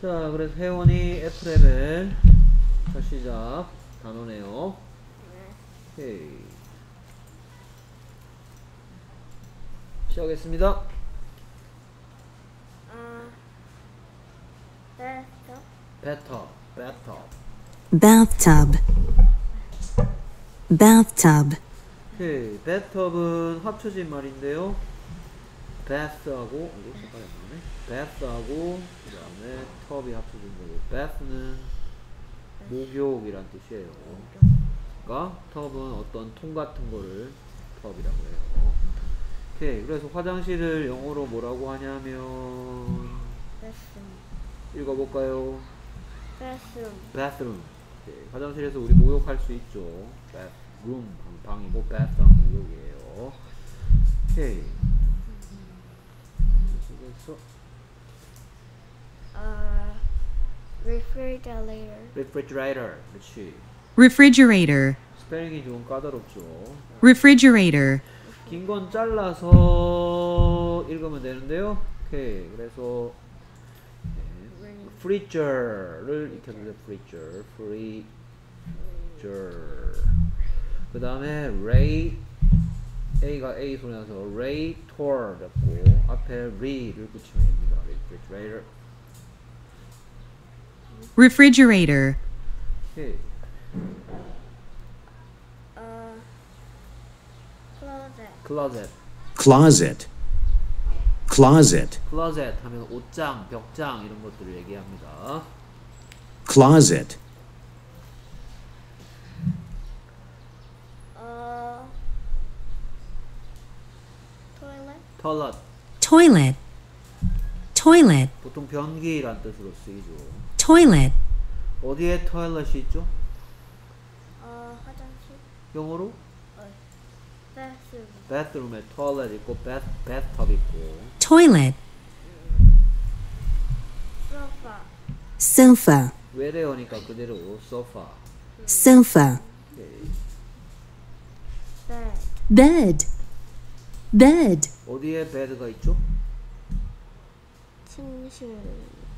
자, 그래서 혜원이 F레벨 첫 시작 단어네요. 오케이. 시작하겠습니다. 어, better, better. bathtub, bathtub, 오케이. bathtub은 합쳐진 말인데요. Bath하고 이거 색깔이 안 나네. bath하고 그 다음에 tub이 합쳐진 거고 bath는 목욕이란 뜻이에요. 그러니까 tub은 어떤 통 같은 거를 tub이라고 해요. 오케이. 그래서 화장실을 영어로 뭐라고 하냐면. 읽어볼까요? bathroom. 오케이. 화장실에서 우리 목욕할 수 있죠. bathroom 하면 방이고 하면 목욕이에요. 오케이. Refrigerator. refrigerator. 그렇지. refrigerator, 스펠링이 좀 까다롭죠. refrigerator, 긴 건 잘라서 읽으면 되는데요. 오케이. 그래서 네. freezer를 익혀주세요. freezer, freezer. 그 다음에 ray A가 A 소리 나서 ray tor 잡고 앞에 re를 붙이면 됩니다. refrigerator. refrigerator, 오케이. 어, closet. closet. closet, closet, closet 하면 옷장, 벽장 이런 것들을 얘기합니다. closet, 어, toilet. toilet toilet, Toilet, 보통 변기란 뜻으로 쓰이죠. toilet, 어디에 toilet이 있죠? 어, 화장실. 영어로 어, bathroom. bathroom에 toilet 있고 bath, bathtub 있고 toilet, sofa. sofa, 외래어니까 그대로 sofa sofa, 오케이. bed. bed, bed, 어디에 bed가 있죠? 침실.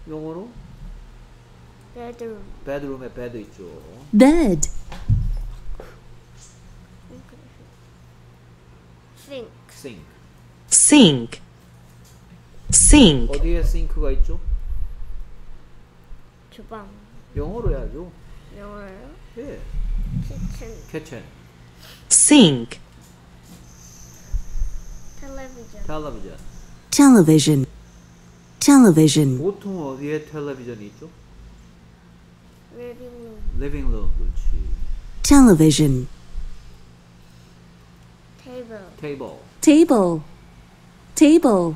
영어로 bedroom. bedroom에 bed 있죠. bed, sink. sink sink, sink, 어디에 sink가 있죠? 주방. 영어로 해야죠. 영어요? 예, kitchen. kitchen, sink, television. television. television, television, 보통 어디에 텔레비전이 있죠? living room. living room 그렇지. television, table. table, table, table,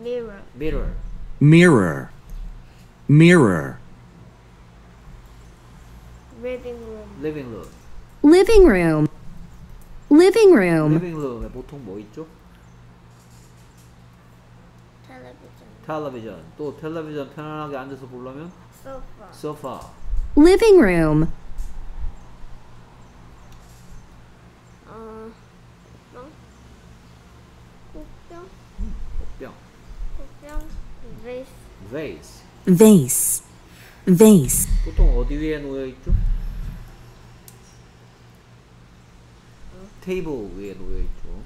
mirror. mirror, mirror, mirror, living room. living room. living room, living room, living room에 보통 뭐 있죠? television. 텔레비전. 또 텔레비전 편안하게 앉아서 보려면 sofa. sofa. living room, 어, 어? 꽃병? 뿅. 꽃병? vase. vase. vase, vase, 보통 어디 위에 놓여 있죠? 테이블 위에 놓여 있죠.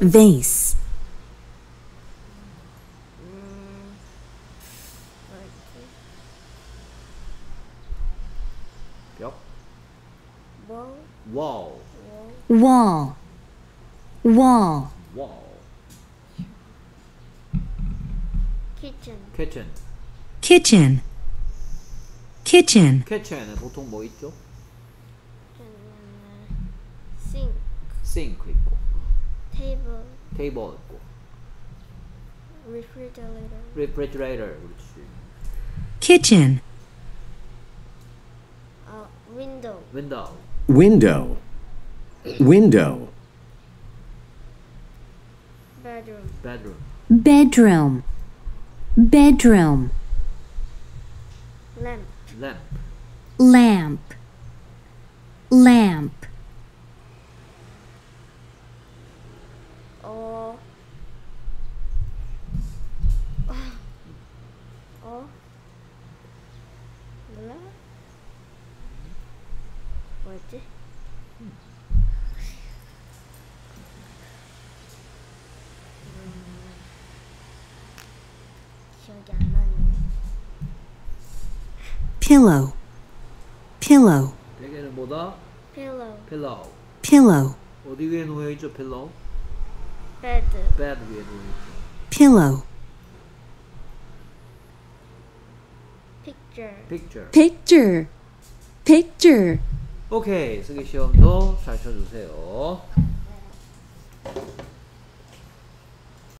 vase, wall. wall. wall, wall, wall. kitchen. kitchen. kitchen, kitchen, kitchen에 보통 뭐 있죠? sink. sink 있고 table. table 있고 refrigerator. refrigerator 그렇지. kitchen, 어, window. window. window, window, bedroom. bedroom. bedroom, bedroom, lamp. lamp. lamp, lamp, 뭐였지? 기억이 안 나네. pillow pillow 베개는 뭐다? pillow pillow pillow 어디 위에 놓여 있죠? pillow bed bed 위에 놓여 있죠. pillow picture picture picture picture 오케이. 쓰기 시험도 잘 쳐주세요.